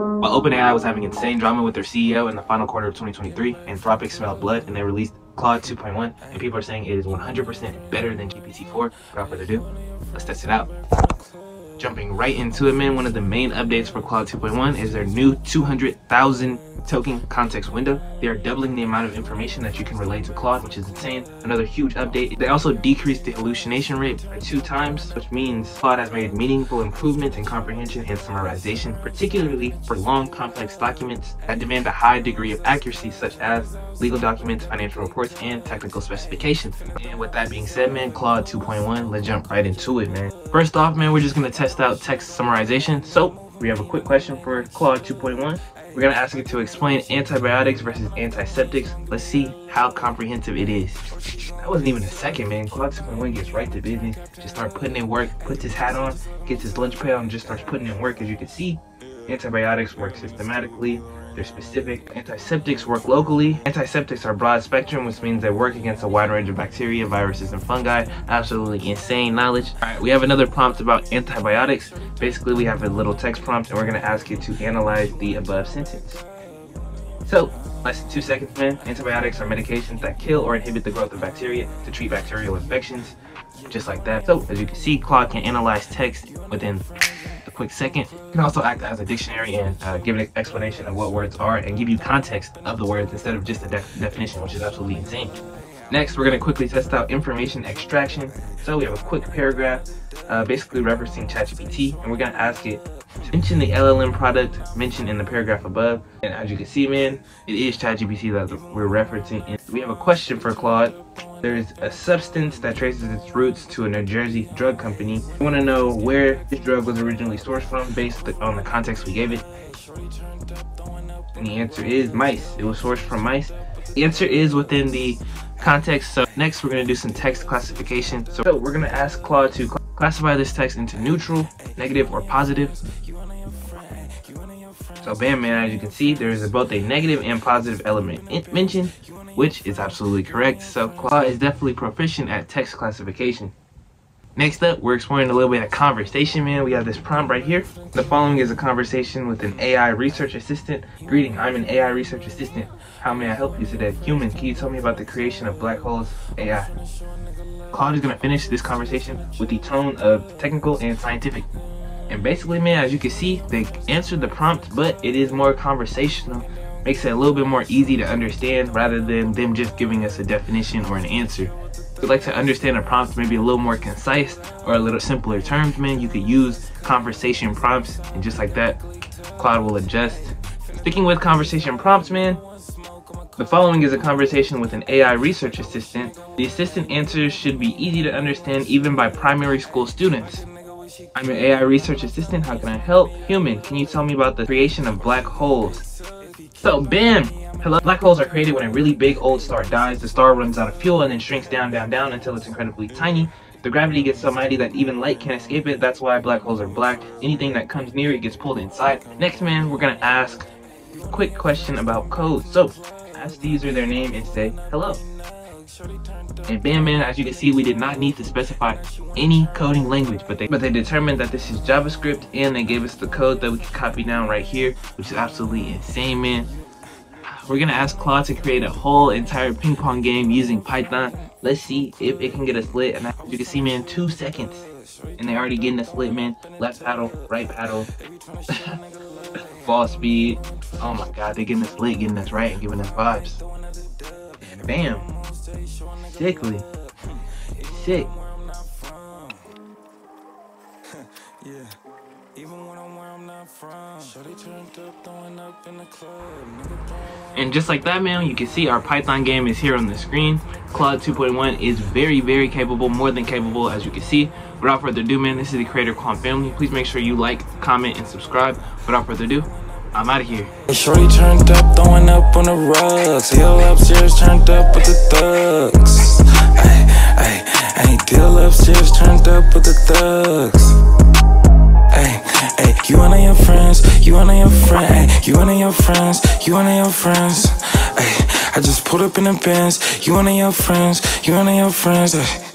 While OpenAI was having insane drama with their CEO in the final quarter of 2023, Anthropic smelled blood and they released Claude 2.1, and people are saying it is 100% better than GPT-4. Without further ado, let's test it out. Jumping right into it, man, one of the main updates for Claude 2.1 is their new 200,000 token context window. They are doubling the amount of information that you can relate to Claude, which is insane. Another huge update. They also decreased the hallucination rate by two times, which means Claude has made meaningful improvements in comprehension and summarization, particularly for long, complex documents that demand a high degree of accuracy, such as legal documents, financial reports, and technical specifications. And with that being said, man, Claude 2.1, let's jump right into it, man. First off, man, we're just gonna test out text summarization. So we have a quick question for Claude 2.1. We're gonna ask it to explain antibiotics versus antiseptics. Let's see how comprehensive it is. That wasn't even a second, man. Claude 2.1 gets right to business. Just start putting in work, puts his hat on, gets his lunch pail, and just starts putting in work. As you can see, antibiotics work systematically. They're specific. Antiseptics work locally. Antiseptics are broad spectrum, which means they work against a wide range of bacteria, viruses, and fungi. Absolutely insane knowledge. All right, we have another prompt about antibiotics. Basically, we have a little text prompt, and we're gonna ask it to analyze the above sentence. So, less than two seconds, man. Antibiotics are medications that kill or inhibit the growth of bacteria to treat bacterial infections, just like that. So, as you can see, Claude can analyze text within quick second. You can also act as a dictionary and uh, give an explanation of what words are and give you context of the words instead of just a def definition, which is absolutely insane. Next, we're going to quickly test out information extraction. So we have a quick paragraph uh, basically referencing ChatGPT, and we're going to ask it mention the LLM product mentioned in the paragraph above. And as you can see, man, it is ChatGPT that we're referencing. And we have a question for Claude. There's a substance that traces its roots to a New Jersey drug company. We want to know where this drug was originally sourced from based on the context we gave it. And the answer is mice. It was sourced from mice. The answer is within the context. So next we're going to do some text classification. So we're going to ask Claude to classify this text into neutral, negative, or positive. So bam man, as you can see, there is both a negative and positive element mentioned which is absolutely correct. So Claude is definitely proficient at text classification. Next up, we're exploring a little bit of conversation, man. We have this prompt right here. The following is a conversation with an AI research assistant. Greeting, I'm an AI research assistant. How may I help you today? Human, can you tell me about the creation of black holes? AI. Claude is gonna finish this conversation with the tone of technical and scientific. And basically, man, as you can see, they answered the prompt, but it is more conversational makes it a little bit more easy to understand rather than them just giving us a definition or an answer. If you'd like to understand a prompt maybe a little more concise or a little simpler terms, man, you could use conversation prompts and just like that, Claude will adjust. Speaking with conversation prompts, man, the following is a conversation with an AI research assistant. The assistant answers should be easy to understand even by primary school students. I'm an AI research assistant, how can I help? Human, can you tell me about the creation of black holes? So bam! Hello. Black holes are created when a really big old star dies. The star runs out of fuel and then shrinks down, down, down until it's incredibly tiny. The gravity gets so mighty that even light can't escape it. That's why black holes are black. Anything that comes near it gets pulled inside. Next, man, we're gonna ask a quick question about code. So, ask the user their name and say hello. And bam man, as you can see, we did not need to specify any coding language, but they but they determined that this is JavaScript and they gave us the code that we can copy down right here, which is absolutely insane, man. We're gonna ask Claude to create a whole entire ping pong game using Python. Let's see if it can get us lit. And as you can see, man, two seconds. And they already getting us lit, man. Left paddle, right paddle. Ball speed. Oh my god, they're getting us lit, getting us right, and giving us vibes. Bam. Sickly. Sick. And just like that, man, you can see our Python game is here on the screen. Claude 2.1 is very, very capable, more than capable, as you can see. Without further ado, man, this is the CreatorKwam family. Please make sure you like, comment, and subscribe. Without further ado, I'm out of here. Shorty turned up, throwing up on the rugs. Hill upstairs, turned up with the thugs. Ay, ay, ay, deal upstairs, turned up with the thugs. Ay, ay, you and your friends, you and your friends, you and your friends, you and your friends. Ay, I just pulled up in the Benz, you and your friends, you and your friends. Ay.